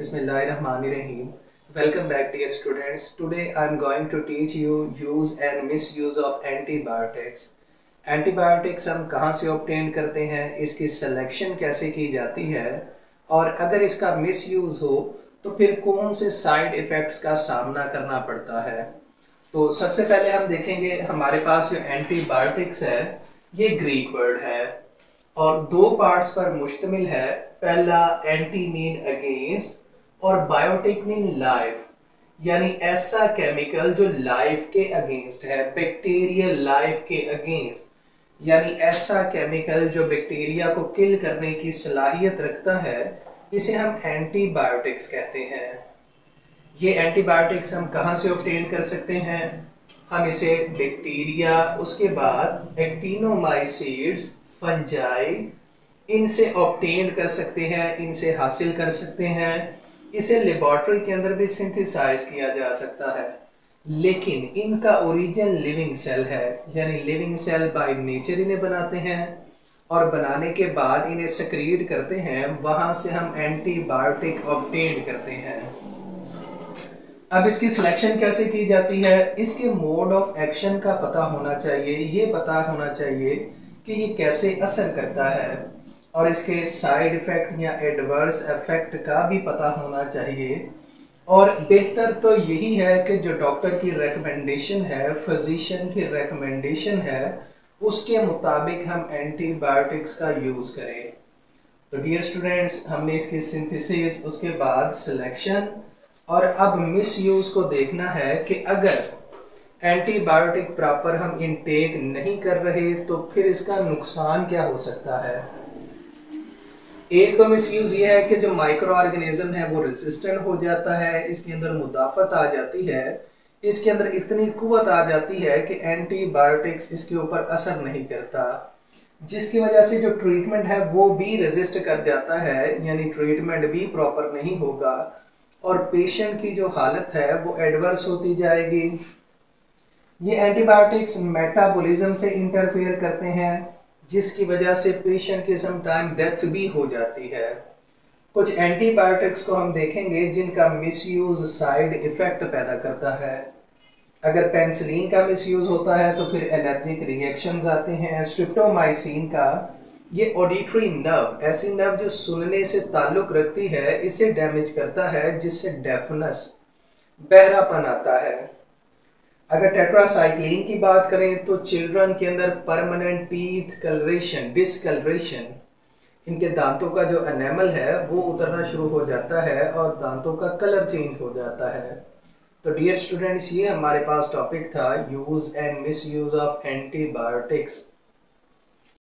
Bismillahirrahmanirrahim. Welcome back, dear students. Today I am going to teach you use and misuse of antibiotics. Antibiotics हम कहाँ से obtain करते हैं इसकी selection कैसे की जाती है और अगर इसका मिसयूज हो तो फिर कौन से साइड इफ़ेक्ट्स का सामना करना पड़ता है तो सबसे पहले हम देखेंगे हमारे पास जो एंटीबायोटिक्स है, ये ग्रीक वर्ड है और दो पार्ट्स पर मुश्तमिल है पहला एंटी मीन अगेंस्ट और बायोटिक मीन लाइफ यानी ऐसा केमिकल जो लाइफ के अगेंस्ट है बैक्टीरियल लाइफ के अगेंस्ट यानी ऐसा केमिकल जो बैक्टीरिया को किल करने की सलाहियत रखता है, इसे हम एंटीबायोटिक्स कहते हैं। ये एंटीबायोटिक्स हम कहाँ से ऑप्टेन कर सकते हैं? हम इसे बैक्टीरिया उसके बाद एक्टिनोमाइसिड्स फंजाई इनसे ऑप्टेन कर सकते हैं, इनसे हासिल कर सकते हैं। इसे लेबोरेटरी के अंदर भी सिंथेसाइज किया जा सकता है। लेकिन इनका ओरिजिन लिविंग सेल है, यानी लिविंग सेल बाय नेचर इन्हें बनाते हैं और बनाने के बाद इन्हें सक्रीड करते हैं, वहाँ से हम एंटीबायोटिक ऑप्टेन करते हैं। अब इसकी सिलेक्शन कैसे की जाती है? इसके मोड ऑफ़ एक्शन का पता होना चाहिए। ये पता होना चाहिए कि ये कैसे असर करता है। और इसके साइड इफ़ेक्ट या एडवर्स इफ़ेक्ट का भी पता होना चाहिए। और बेहतर तो यही है कि जो डॉक्टर की रिकमेंडेशन है फिजिशियन की रिकमेंडेशन है, उसके मुताबिक हम एंटीबायोटिक्स का यूज़ करें। तो डियर स्टूडेंट्स हमने इसकी सिंथेसिस उसके बाद सिलेक्शन और अब मिस यूज़ को देखना है कि अगर एंटीबायोटिक प्रॉपर हम इनटेक नहीं कर रहे तो फिर इसका नुकसान क्या हो सकता है? एक तो मिस यूज़ ये है कि जो माइक्रो ऑर्गेनिज्म है, वो रेजिस्टेंट हो जाता है, इसके अंदर मुदाफत आ जाती है, इसके अंदर इतनी कुत आ जाती है कि एंटीबायोटिक्स इसके ऊपर असर नहीं करता, जिसकी वजह से जो ट्रीटमेंट है, वो भी रेजिस्ट कर जाता है, यानी ट्रीटमेंट भी प्रॉपर नहीं होगा, और पेशेंट की जो हालत है, वो एडवर्स होती जाएगी। ये एंटीबायोटिक्स मेटाबॉलिज्म से इंटरफेयर करते हैं जिसकी वजह से पेशेंट की समटाइम डेथ भी हो जाती है। कुछ एंटीबायोटिक्स को हम देखेंगे, जिनका मिसयूज साइड इफ़ेक्ट पैदा करता है। अगर पेंसिलिन का मिसयूज होता है तो फिर एलर्जिक रिएक्शंस आते हैं। स्ट्रिप्टोमाइसिन का, ये ऑडिटरी नर्व ऐसी नर्व जो सुनने से ताल्लुक रखती है, इसे डैमेज करता है, जिससे डेफनेस बहरापन आता है। अगर टेट्रासाइक्लिन की बात करें तो चिल्ड्रन के अंदर परमानेंट टीथ कलरेशन डिसकलरेशन इनके दांतों का जो एनेमल है, वो उतरना शुरू हो जाता है और दांतों का कलर चेंज हो जाता है। तो डियर स्टूडेंट्स ये हमारे पास टॉपिक था use and misuse of antibiotics